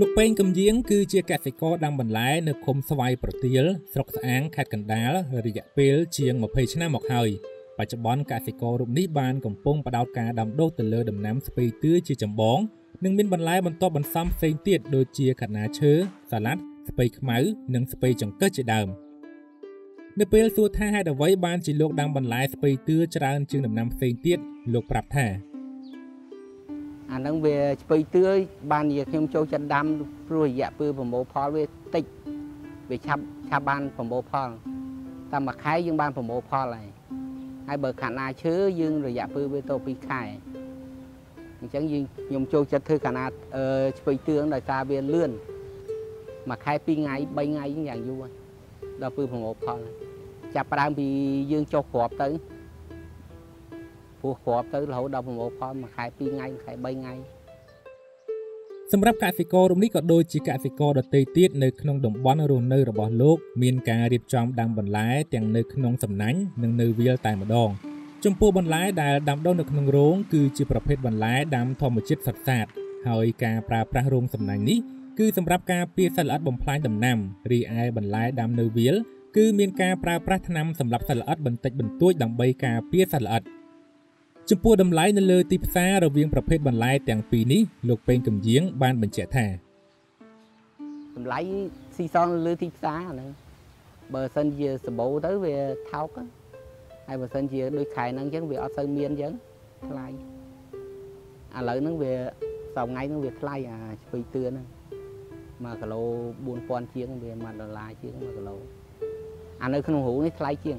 លោកពេងកំយាងគឺជាកសិករដាំបន្លែនៅឃុំស្វាយប្រទាលស្រុកស្អាងខេត្តកណ្ដាលរយៈពេលជាង20ឆ្នាំមកហើយបច្ចុប្បន្នកសិកររូបនេះបានកំពុងបដោតការដាំដុះទៅលើដំណាំស្ពៃតឿជាចម្បងនិងមានបន្លែបន្តបន្សំផ្សេងទៀតដូចជាខាត់ណាឈើសាឡាត់ស្ពៃខ្មៅនិងស្ពៃចង្កឹះជាដើមនៅពេលសួរថាហេតុអ្វីបានជាលោកដាំបន្លែស្ពៃតឿច្រើនជាងដំណាំផ្សេងទៀតលោកប្រាប់ថា អាហ្នឹងវាស្ពៃតឿបានជាខ្ញុំចូលចិត្តដាំព្រោះរយៈពេលប្រមូលផលវាតិចវាឆាប់ឆាប់បានប្រមូលផលតែមួយខែយើងបានប្រមូលផលហើយហើយបើខាត់ណាឈើយើងរយៈពេលវាទៅ2ខែអញ្ចឹងយើងខ្ញុំចូលចិត្តធ្វើកាណាឆ្វេងទឿងដោយសារវាលឿនមួយខែ2ថ្ងៃ3ថ្ងៃយ៉ាងយូរដល់ពេលប្រមូលផលចាប់ផ្ដើមពីយើងចុះគ្រាប់ទៅ ពោះគ្រាប់ទៅរហូតដល់ប្រមូលផលមួយខែ2ថ្ងៃមួយខែ3ថ្ងៃសម្រាប់កសិកររំនេះក៏ដូចជាកសិករដទៃទៀតនៅក្នុងតំបន់រស់នៅរបស់លោកមានការរៀបចំដាំបន្លែទាំងនៅក្នុងសំណាញ់និងនៅវាលតែម្ដងចំពោះបន្លែដែលដាំដុះនៅក្នុងរោងគឺជាប្រភេទបន្លែដាំធម្មជាតិសុទ្ធសាធហើយការប្រើប្រាស់រោងសំណាញ់នេះគឺសម្រាប់ការពារសត្វល្អិតបំផ្លាញដំណាំរីឯបន្លែដាំនៅវាលគឺមានការប្រើប្រាស់ថ្នាំសម្រាប់សត្វល្អិតបន្តិចបន្តួចដើម្បីការពារសត្វល្អិត ចំពោះតម្លៃនៅលើទីផ្សាររវាងប្រភេទបន្លែទាំងពីរនេះលោកពេងកំយាងបានបញ្ជាក់ថាតម្លៃស៊ីសងលើទីផ្សារហ្នឹងបើសិនជាសបោទៅវាថោកហើយបើសិនជាដូចខែហ្នឹងអញ្ចឹងវាអត់សូវមានអញ្ចឹងថ្លៃឥឡូវហ្នឹងវាសប្ងៃហ្នឹងវាថ្លៃអាស្ពៃតឿនហ្នឹង1គីឡូ4000ជាងវា1ដុល្លារជាង1គីឡូអានៅក្នុងរូងនេះថ្លៃជាង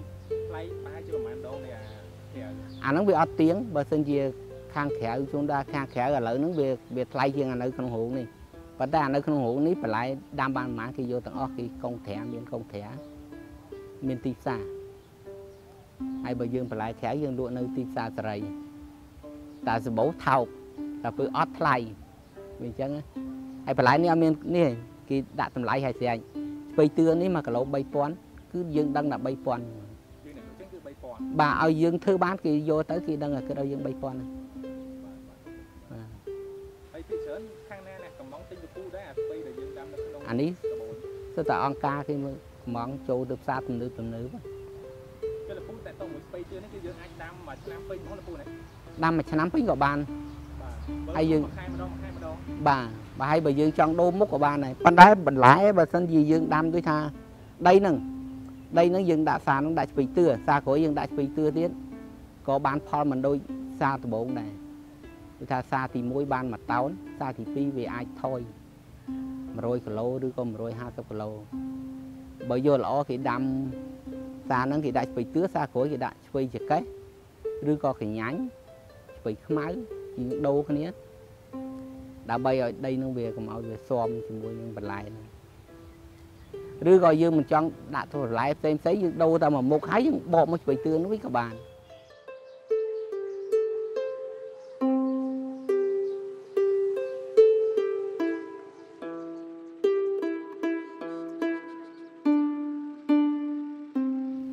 ថ្លៃប្រហែលជាប្រហែលដងនេះអា អាហ្នឹងវាអត់ទៀងបើសិនជាខាងក្រៅជួនដល់ខាងក្រៅឥឡូវហ្នឹងវាវាថ្លៃជាងអានៅក្នុងរូងនេះប៉ុន្តែអានៅក្នុងរូងនេះបន្លែដាំបានប្រហែលគេយកទាំងអស់គេកងត្រាមានកងត្រាមានទីផ្សារហើយបើយើងបន្លែក្រៅយើងលក់នៅទីផ្សារសេរីតែសម្បូរថោកតែពើអត់ថ្លៃវាអញ្ចឹងហើយបន្លែនេះអត់មាននេះគេដាក់តម្លៃហើយស្រេចស្ពៃតឿននេះ1គីឡូ3000គឺយើងដឹងថា3000 បាទឲ្យយើងធ្វើបានគេយកទៅគេដឹងថាគិតឲ្យយើង3000ហ្នឹងបាទហើយពីច្រើនខាងណាណាកំងទិញទៅពូដែរអាស្ពៃដែលយើងដាំនៅក្នុងអានេះគឺតែអង្គការគេមើលកំងចូលទៅផ្សារទំនើបទំនើបគឺលពូតែតមួយស្ពៃជឿនេះគឺយើងអាចដាំមួយឆ្នាំពេញហ្មងលពូណាដាំមួយឆ្នាំពេញក៏បានបាទហើយយើងខែម្ដងខែម្ដងបាទបាទហើយបើយើងចង់ដូរមុខក៏បានដែរប៉ុន្តែបន្លែបើសិនជាយើងដាំដូចថាដីហ្នឹង ដីហ្នឹងយើងដាក់សារហ្នឹងដាក់ស្ពៃទឿសារក្រោយយើងដាក់ស្ពៃទឿទៀតក៏បានផលមិនដូចសារដំបូងដែរគឺថាសារទី1បាន1តោនសារទី2វាអាចថយ100គីឡូឬក៏150គីឡូបើយកល្អគេដាំសារហ្នឹងគេដាក់ស្ពៃទឿសារក្រោយគេដាក់ស្ពៃចកេះឬក៏កញ្ញាញ់ស្ពៃខ្មៅជាងដូរគ្នាដើម្បីឲ្យដីនឹងវាកុំឲ្យវាស៊ាំជាមួយនឹងបន្លែហ្នឹង ឬក៏យើងមិនចង់ដាក់ទៅបន្លែផ្សេងផ្សេងយើងដូរតែមួយមុខហើយយើងបកមកស្បៃតឿននោះវិញក៏បាន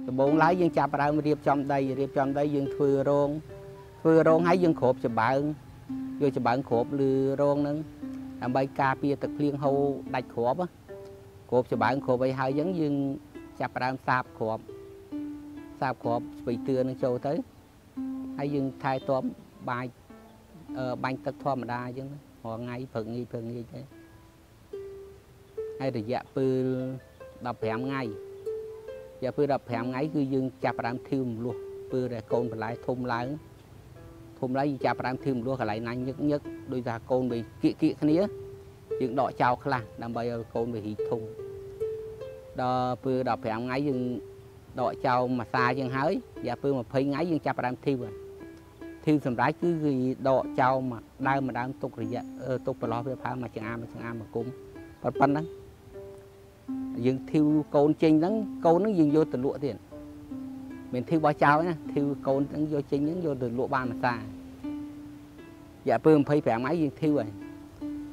ដំបូងឡើយយើងចាប់ផ្ដើមរៀបចំដីរៀបចំដីយើងធ្វើរោងធ្វើរោងហើយយើងគ្របច្បើងយកច្បើងគ្របឬរោងហ្នឹងដើម្បីការពារទឹកភ្លៀងហូរដាច់គ្រាប់ណា គ្របច្បើងគ្របអីហើយអញ្ចឹងយើងចាប់ផ្ដើមសាបគ្របសាបគ្របស្ពៃតឿនឹងចូលទៅហើយយើងថែទាំបាច់អឺបាញ់ទឹកធម្មតាអញ្ចឹងរាល់ថ្ងៃព្រឹកងាយព្រឹកងាយទៅហើយរយៈពេល15ថ្ងៃរយៈពេល15ថ្ងៃគឺយើងចាប់ផ្ដើមធៀវមលុះពេលដែលកូនបន្លែធំឡើងធំឡើងយើងចាប់ផ្ដើមធៀវមលុះកន្លែងណាញឹកញឹកដោយថាកូនវាគៀកគៀកគ្នា យើងដកចោលខ្លះដើម្បីឲ្យកូនវារីកធំដល់ពេល15ថ្ងៃយើងដកចោលមួយសាយើងហើយរយៈពេល20ថ្ងៃយើងចាប់ផ្ដើមធីវធីវសម្រាប់គឺគឺដកចោលមកដើមមកដើមទុករយៈទុកប្រឡោះវាផើមួយចង្អាមួយចង្អាមួយគុំប៉ុណ្ណឹងយើងធីវកូនចេញហ្នឹងកូនហ្នឹងយើងយកទៅលក់ទៀតមានធីវបោះចោលណាធីវកូនហ្នឹងយកចេញហ្នឹងយកទៅលក់បានមួយសារយៈពេល25ថ្ងៃយើងធីវហើយ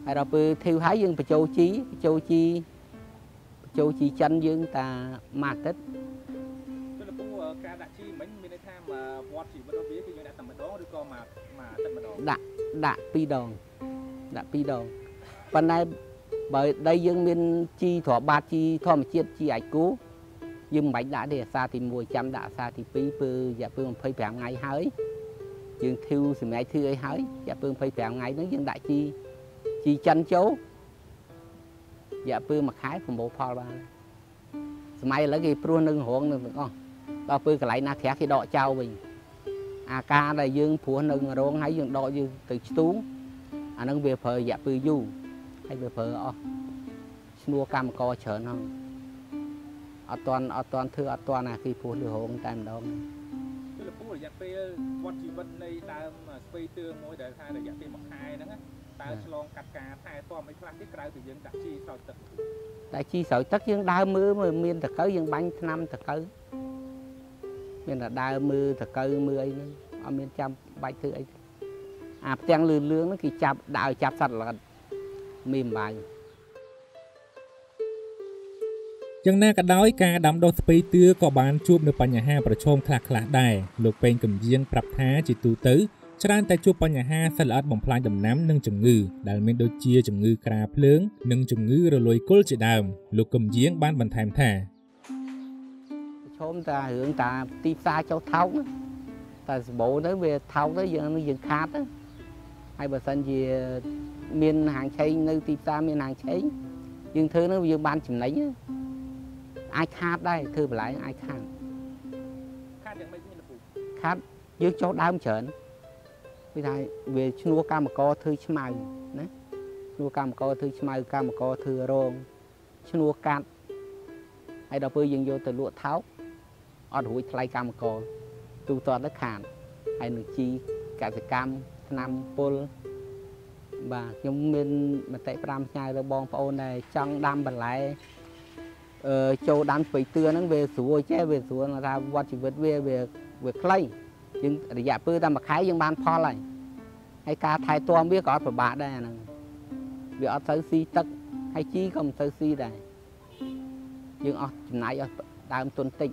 ហើយដល់ពេលធីវហើយយើងបញ្ចូលជីបញ្ចូលជីបញ្ចូលជីចិនយើងតាមួយអាទិត្យគឺលពូការដាក់ជីមិញមានន័យថាវត្តជីវិតរបស់វាគឺយើងដាក់តែម្ដងឬក៏មួយមួយអាទិត្យម្ដងដាក់ដាក់ពីរដងដាក់ពីរដងប៉ុន្តែបើដីយើងមានជីទ្របាតជីធម្មជាតិជីអាចគូយើងមិនបាច់ដាក់ទេអាសាទី1ចាំដាក់អាសាទី2ពើរយៈពេល25ថ្ងៃហើយយើងធឺសម្រាប់ធឺអីហើយរយៈពេល25ថ្ងៃហ្នឹងយើងដាក់ជី ជីចិនចូលរយៈពេលមួយខែប្រមូលផលបានសម័យឥឡូវគេព្រោះនឹងរងនឹងទាំងអស់ដល់ពេលកន្លែងណាក្រាស់គេដកចោលវិញអាការដែលយើងព្រោះនៅរងហើយយើងដកយើងទៅខ្ទូងអាហ្នឹងវាប្រើរយៈពេលយូរហើយវាប្រើអស់ឈ្នួកម្មករច្រើនហ្នឹងអត់តាន់អត់តាន់ធ្វើអត់តាន់ណាគេព្រោះលើរងតែម្ដងគឺលពូរយៈពេលវត្តជីវិតនៃដើមស្ពៃទឿមួយដែលថារយៈពេល1ខែហ្នឹង តើឆ្លងកាត់ការថែទាំអីខ្លះទេក្រៅពីយើងដាក់ជីស្រោចទឹកតែជីស្រោចទឹកយើងដើរមើលមានតកៅយើងបាញ់ថ្នាំតកៅមានតែដើរមើលតកៅមើលអីហ្នឹងអត់មានចាំបាច់ធ្វើអីអាផ្ទាំងលឿនលឿងហ្នឹងគេចាប់ដើរចាប់សត្វល្អិតមានបាយយ៉ាងណាក៏ដោយការដាំដុះស្ពៃតឿក៏បានជួបនូវបញ្ហាប្រឈមខ្លះៗដែរលោកពេងកំយានប្រាប់ថាជាទូទៅ ច្រើនតែជួបបញ្ហាសត្វល្អិតបំផ្លាញដំណាំនិងជំងឺដែលមានដូចជាជំងឺក្រាភ្លើង និងជំងឺរលួយគល់ជាដើមលោកកំយាងបានបន្ថែមថាប្រឈមតារឿងតាទីផ្សារចុះថោកតែសម្បូរទៅវាថោកទៅយើងយើងខាតទៅហើយបើសិនជាមានហាងឆេងនៅទីផ្សារមានហាងឆេងយើងធ្វើនោះយើងបានចំណេញអាចខាតដែរធ្វើបន្លែអាចខាតខាតយ៉ាងម៉េចមានលពូខាតយើងចុះដើមច្រើន វាថាវាឈ្នួកម្មករធ្វើឆ្មៅណាឈ្នួកម្មករធ្វើឆ្មៅកម្មករធ្វើរងឈ្នួកាត់ហើយដល់ពេលយើងយកទៅលក់ថោកអត់រួចថ្លៃកម្មករទូទាត់ទៅខាតហើយនឹងជីកសិកម្មឆ្នាំពុលបាទខ្ញុំមានមតិ5ផ្ញើទៅបងប្អូនដែលចង់ដាំបន្លែអឺចូលដាំស្បៃតឿហ្នឹងវាស្រួលចេះវាស្រួលថាវត្តជីវិតវាវាវាខ្លី យើងរយៈពេលតែមួយខែយើងបានផលហើយហើយការថែទាំវាក៏អត់ពិបាកដែរអាហ្នឹងវាអត់ទៅស៊ីទឹកហើយជីក៏មិនទៅស៊ីដែរយើងអស់ចំណាយអស់ដើមទុនតិច